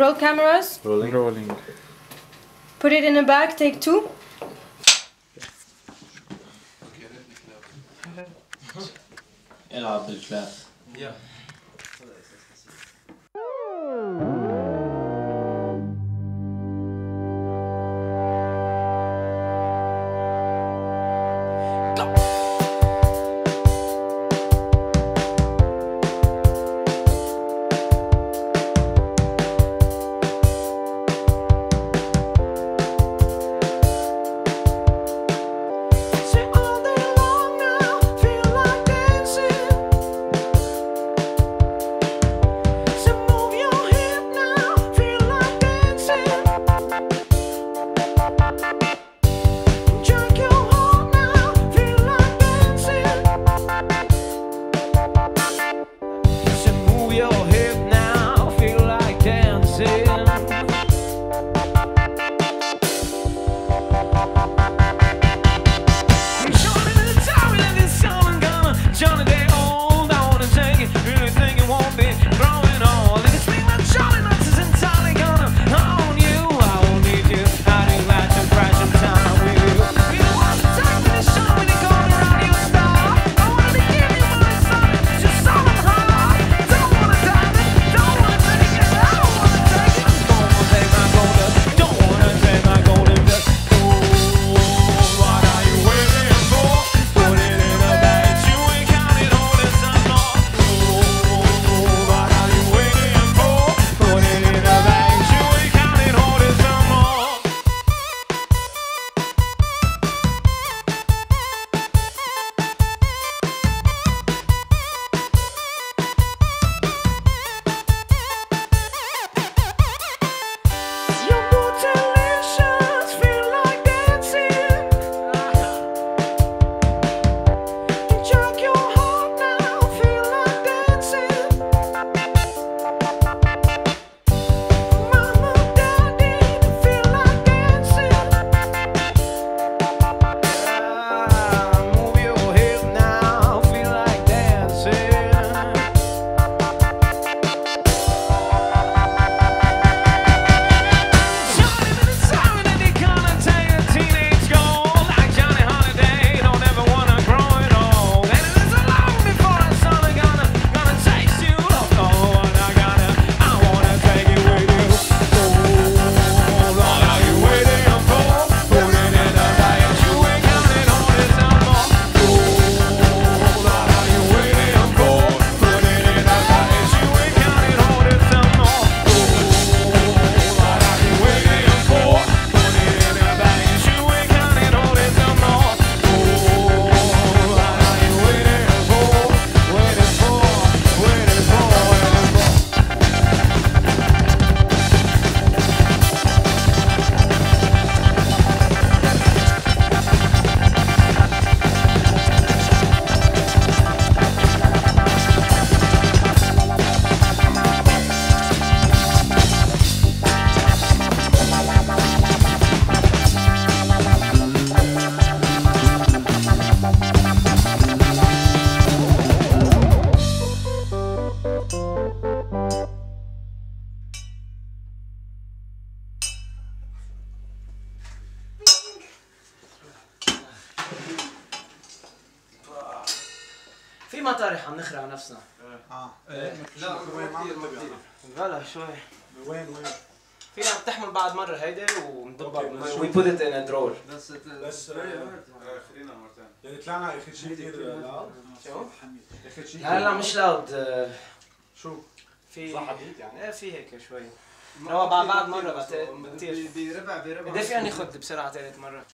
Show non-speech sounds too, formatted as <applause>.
Roll cameras. Rolling. Rolling. Put it in a bag, take two. <laughs> Yeah. Thank مطارح عم نخرع نفسنا. آه. لا غلا شوي. وين وين؟ فينا تحمل بعد مرة هيدي وندبر وي بوت ات ان درول بس بس خلينا مرتين يعني طلعنا آخر شيء كثير آه، لاود شو؟ آخر شيء لا لا مش لاود آه، شو؟ في صحبيت يعني؟ إيه في هيك شوي. روى بعد مرة بس كثير بربع بربع قديش يعني خد بسرعة ثالث مرة؟